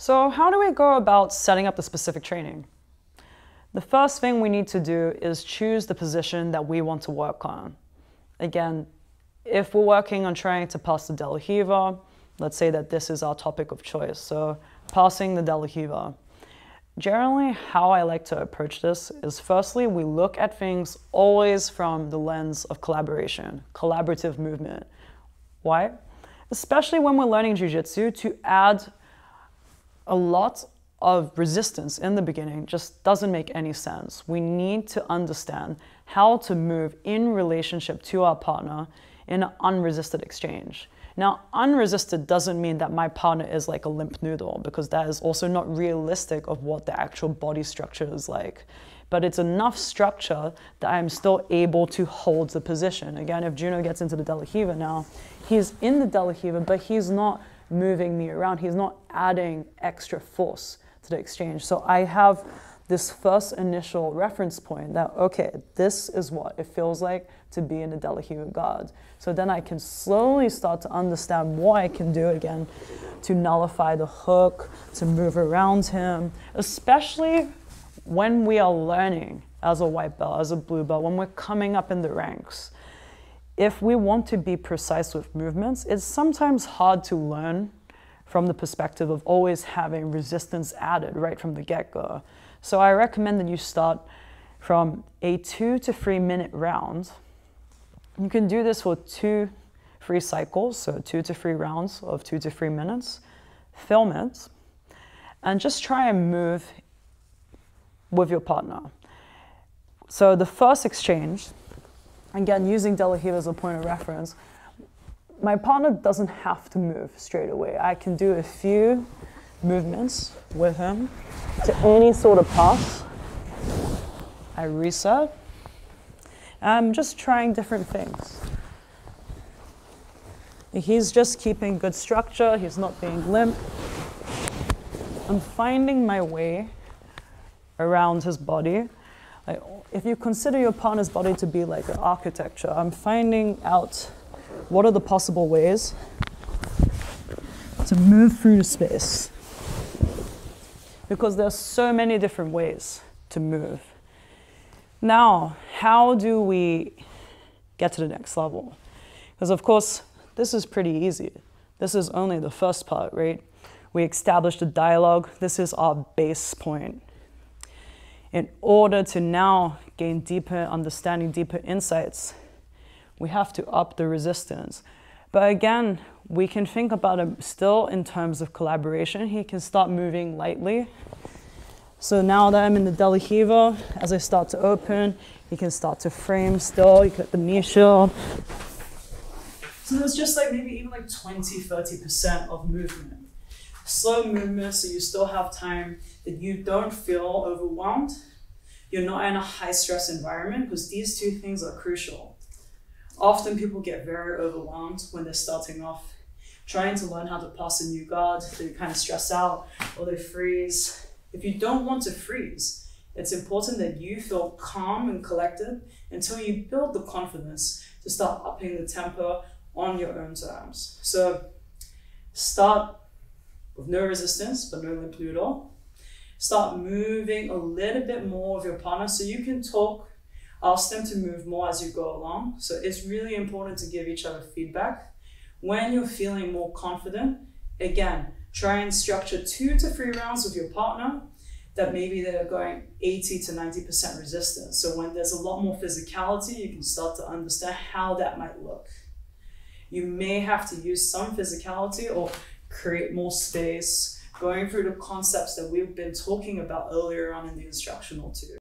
So how do we go about setting up the specific training? The first thing we need to do is choose the position that we want to work on. Again, if we're working on trying to pass the De La Riva, let's say that this is our topic of choice. So passing the De La Riva. Generally, how I like to approach this is firstly, we look at things always from the lens of collaboration, collaborative movement. Why? Especially when we're learning jujitsu, to add a lot of resistance in the beginning just doesn't make any sense. We need to understand how to move in relationship to our partner in an unresisted exchange. Now, unresisted doesn't mean that my partner is like a limp noodle because that is also not realistic of what the actual body structure is like. But it's enough structure that I'm still able to hold the position. Again, if Juno gets into the De La Riva now, he's in the De La Riva, but he's not moving me around. He's not adding extra force to the exchange. So I have this first initial reference point that, okay, this is what it feels like to be in the De La Riva guard. So then I can slowly start to understand what I can do again to nullify the hook, to move around him, especially when we are learning as a white belt, as a blue belt, when we're coming up in the ranks if we want to be precise with movements, it's sometimes hard to learn from the perspective of always having resistance added right from the get-go. So I recommend that you start from a two to three minute round. You can do this for two free cycles, so two to three rounds of two to three minutes. Film it and just try and move with your partner. So the first exchange, again, using De La Riva as a point of reference, my partner doesn't have to move straight away. I can do a few movements with him to any sort of pass. I reset. I'm just trying different things. He's just keeping good structure. He's not being limp. I'm finding my way around his body like, if you consider your partner's body to be like an architecture, I'm finding out what are the possible ways to move through the space. Because there's so many different ways to move. Now, how do we get to the next level? Because of course, this is pretty easy. This is only the first part, right? We established a dialogue. This is our base point in order to now gain deeper understanding, deeper insights, we have to up the resistance. But again, we can think about it still in terms of collaboration. He can start moving lightly. So now that I'm in the De La Riva, as I start to open, he can start to frame still. You get the shield. So there's just like maybe even like 20, 30% of movement slow movement so you still have time that you don't feel overwhelmed. You're not in a high stress environment because these two things are crucial. Often people get very overwhelmed when they're starting off trying to learn how to pass a new guard. They kind of stress out or they freeze. If you don't want to freeze, it's important that you feel calm and collected until you build the confidence to start upping the tempo on your own terms. So start with no resistance, but no limp noodle. Start moving a little bit more of your partner so you can talk, ask them to move more as you go along. So it's really important to give each other feedback. When you're feeling more confident, again, try and structure two to three rounds with your partner that maybe they're going 80 to 90% resistance. So when there's a lot more physicality, you can start to understand how that might look. You may have to use some physicality or create more space, going through the concepts that we've been talking about earlier on in the instructional too.